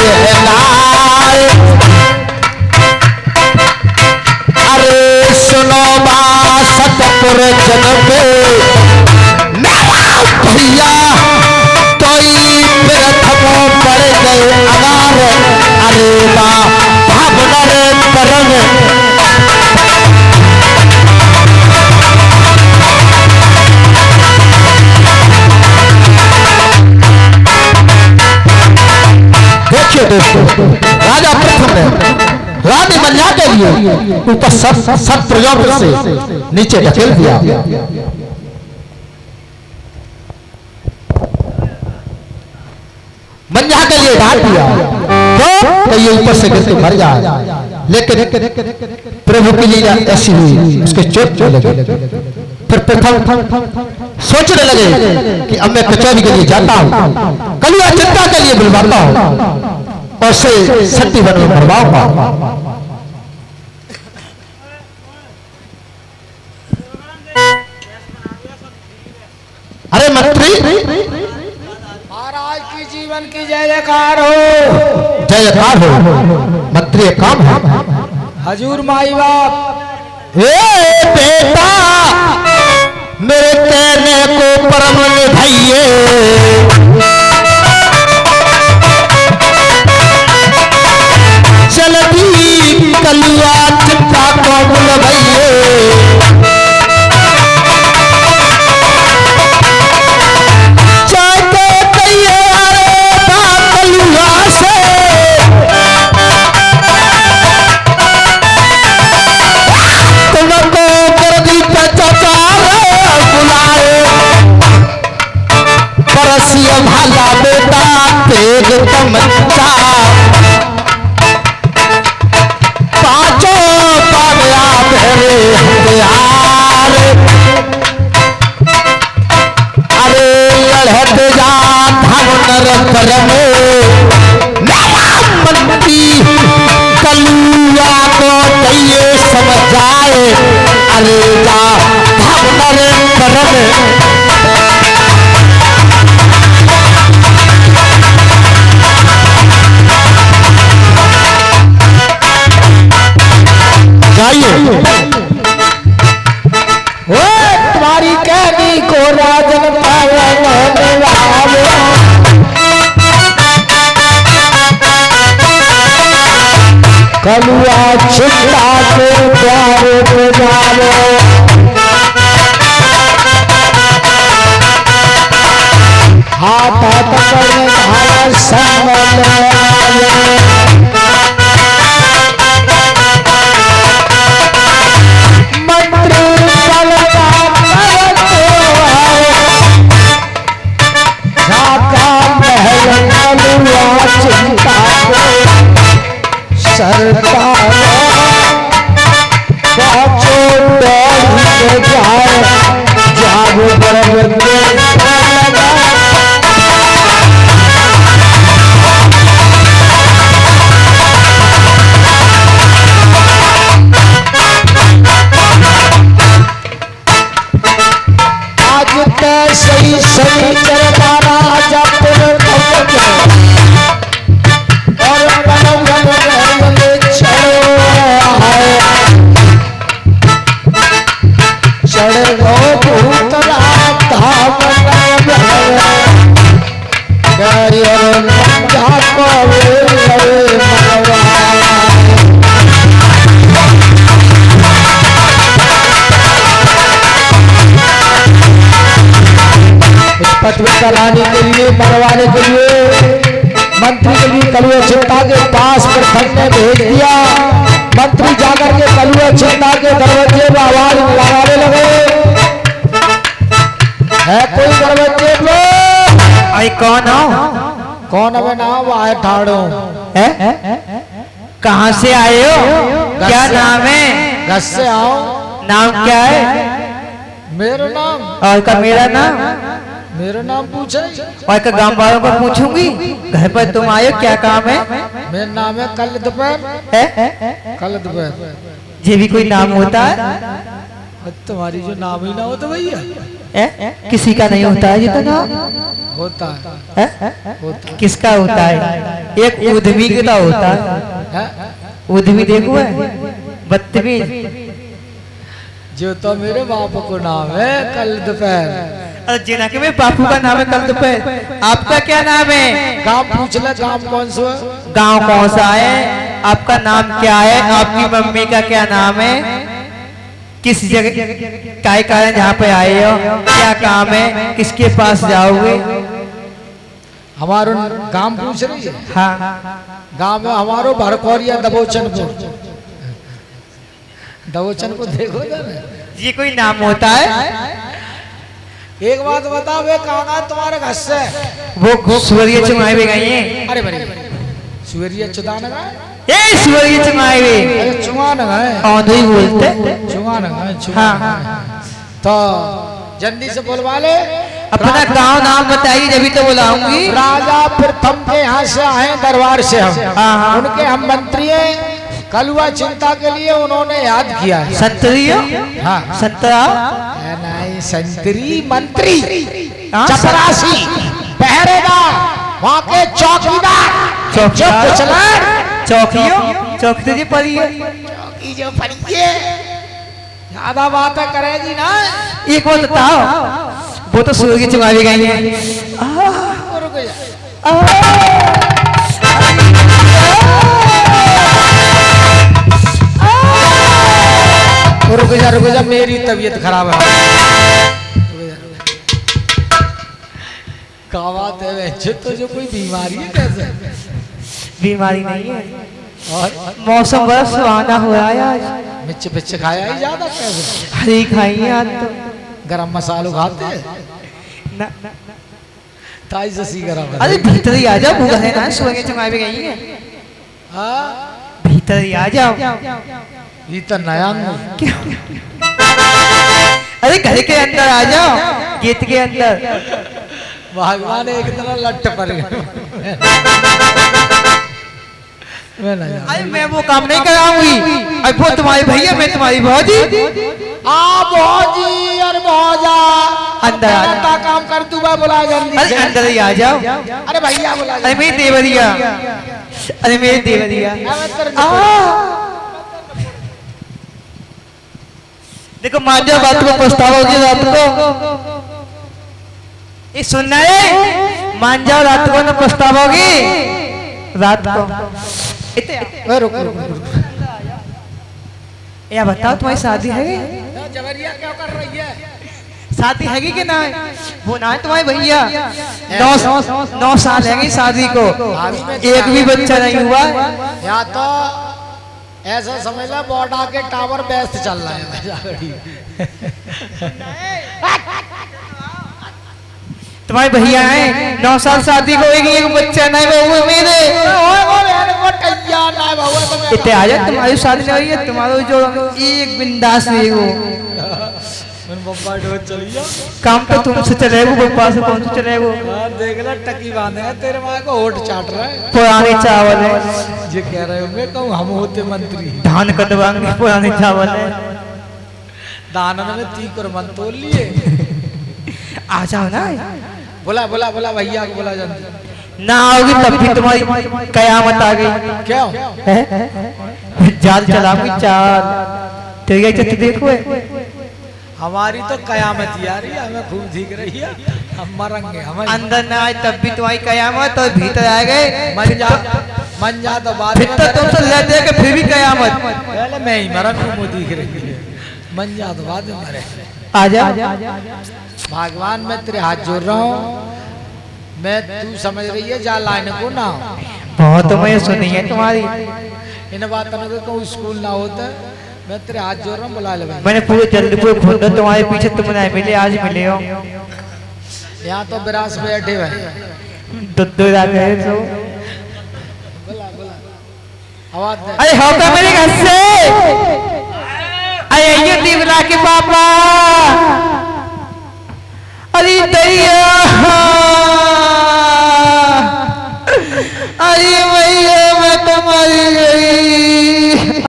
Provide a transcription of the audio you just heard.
कहलाए अरे सुनो बा सतपुर जन पे। मेरा भैया, कोई प्रथम पड़ गए अगार। अरे लिए ऊपर सब सब प्रयोग से नीचे ढकेल दिया। मल्ला के लिए डाल दिया। तो ये ऊपर से गिर के मर जाए। लेकिन प्रभु की लीला ऐसी हुई, उसके चोट चोट लगे। फिर प्रथम सोचने लगे कि अब मैं कचौरी के लिए जाता हूँ, कलुआ चिंता के लिए बुलवाता हूँ और से सत्य वन भरवाऊँगा अरे मंत्री जीवन की जय जयकार हो। जय जयकार हो। मंत्री काम है। हजूर माई बाप। हे बेटा मेरे कहने को परम निभाइए परसिया भाला बेटा तेज तमचा पाचो तेरे अरे लड़ते जा धन नर कलुआ चिंता के प्यारे पे जावे हाथ पकड़ धारा संभल सही सही दरबारा जपुर चलाने के लिए, मरवाने के लिए, मंत्री के लिए कलुआ चिंता के पास प्रखंड ने भेज दिया। मंत्री जाकर के कलुआ चिंता के दरवाजे में कौन अब नाम आए ठाड़ो? कहाँ से आए हो? क्या नाम है? घर से आओ। नाम क्या है? मेरा नाम। और का मेरा नाम? मेरा नाम पूछे और का गाँव वालों को पूछूँगी? घर पर तुम आए हो? क्या काम है? मेरा नाम है कल दोपहर। है? कल दोपहर। ये भी कोई नाम होता है? तुम्हारी जो नाम ही ना हो तो भैया। किसी का नहीं होता है ये तो होता है। है? होता है। किसका होता है? एक उद्यमी के होता है। हैं? उद्यमी देखो है? बदतमीज। जो तो मेरे बाप को नाम है कल दोपहर। अरे जिना के मेरे बापू का नाम है कल दोपहर। आपका क्या नाम है? गाँव पूछ ले गाँव कौन सा है? गाँव कौन सा है? आपका नाम क्या है? आपकी मम्मी का क्या नाम है? किस जगह काय कारण जहाँ पे आए हो? क्या काम है? किसके पास जाओगे? हमारो गाँव पूछ रही है। हाँ। गाँव में हमारो भरखौरिया दबोचन को दबोचन को देखो ये कोई नाम होता है? एक बात बताओ वे कहाँ गए तुम्हारे घर से वो सूर्य चुमाए हुए गई है। अरे बड़ी सुवेरिया चुदान गए ए सूर्य चुमाए हुए अरे चुआन गए औंधे बोलते चुआन गए हाँ चुआन तो जल्दी से बोलवा ले अपना गाँव नाम बताइए जब तो बुलाऊँगी राजा प्रथम के यहाँ से आए दरबार से हम। उनके हम मंत्री हैं कलुआ चिंता के लिए उन्होंने याद किया संतरियो हाँ संतरा नहीं संतरी मंत्री चपरासी पहरेदार वहाँ के चौकीदार चौकीदार? जो चला चौकियो चौकी तो जी पड़ी है। चौकी जो पड़ी है। ज़्यादा बातें करेगी ना। एक बात बताओ। वो तो सूर्य चुमाए हुए गई हैं। रुक जा रुक जा मेरी तबीयत खराब है। जा, जा। क्या बात है बहनचोद, तो जो कोई बीमारी है कैसे? बीमारी नहीं है। और मौसम बड़ा सुहाना हो रहा है आज। मिर्च पिच खाया ही ज़्यादा कैसे हरी खाई है आज तो। गरम मसालो खाते ना, ताई जसी गरम अरे भीतर ही आ जाओ भूखा है ना सूर्य चुमाए हुए गई है। हाँ? भीतर ही आ जाओ। ये तो नया क्यों? अरे घर के अंदर आ जाओ गेट के अंदर। भगवान एक तरह लट्ट पर। अरे मैं वो काम नहीं कराऊँगी। अरे वो तुम्हारी भैया मैं तुम्हारी भौजी। आ भौजी और भौजा। अंदर आ जा। काम कर तू बा बुला जल्दी अरे अंदर ही आ जाओ। अरे भैया बुला अरे मेरी देवरिया। अरे मेरी देवरिया। देखो मान जाओ बात को पछतावा होगी रात को। ये सुनना है। मान जाओ रात को ना पछतावोगी रात को। इतने रुक रुक रुक या बताओ तुम्हारी शादी है जबरिया क्या कर रही है शादी है कि ना? वो ना है तुम्हारे भैया। नौ नौ साल है शादी को। एक भी बच्चा नहीं हुआ। या तो ऐसा समझ लो बॉर्डा के टावर बेस्ट चल रहा है। तुम्हारे भैया है नौ साल शादी को एक एक बच्चा नहीं वो वो मेरे इतने आ जाए तुम्हारी शादी नहीं हुई है तुम्हारा जो एक बिंदास नहीं हो। काम तो तुमसे चलेगा पापा से कौन से चलेगा देख ला टकी बांधे तेरे माँ को होठ चाट रहा है। पुराने चावल है। ये कह रहे होंगे कहूँ हम होते मंत्री। धान कटवाएँगे पुराने चावल है। दानन में तीक और मन तोल लिए। आ जाओ ना। बोला बोला बोला भैया को बोला जल्दी ना आओगी तब भी तुम्हारी कयामत आ गई। क्यों? है? जाल चलाऊँगी चाल। तो ये तो देखो हमारी तो कयामत ही आ रही है हमें खूब दिख रही है हम मरेंगे हम अंदर ना आए तब भी तुम्हारी कयामत और भीतर आ गए। मन जा मन जा तो बाद फिर में तो मरे। तुमसे लड़ देगा फिर भी कयामत। पहले मैं ही मरा मुँह दिख रही है मन जा तो बाद में मरे। आ जा। भगवान मैं तेरे हाथ जोड़ रहा हूँ। मैं तू समझ रही है जा लाइन को ना बहुत मैं सुनी है तुम्हारी। इन बातों को कहूँ स्कूल ना होता मैं तेरे हाथ जोड़ रहा हूँ बुला ले मैंने पूरे जल्दी पूरे घूंढा तुम्हारे पीछे तुम नहीं मिले आज मिले हो। यहाँ तो बिरास बैठे हुए दुद्दू गए तो। बोला बोला। आवाज़ अरे होगा मेरे घर से। अरे ये दीवला के पापा।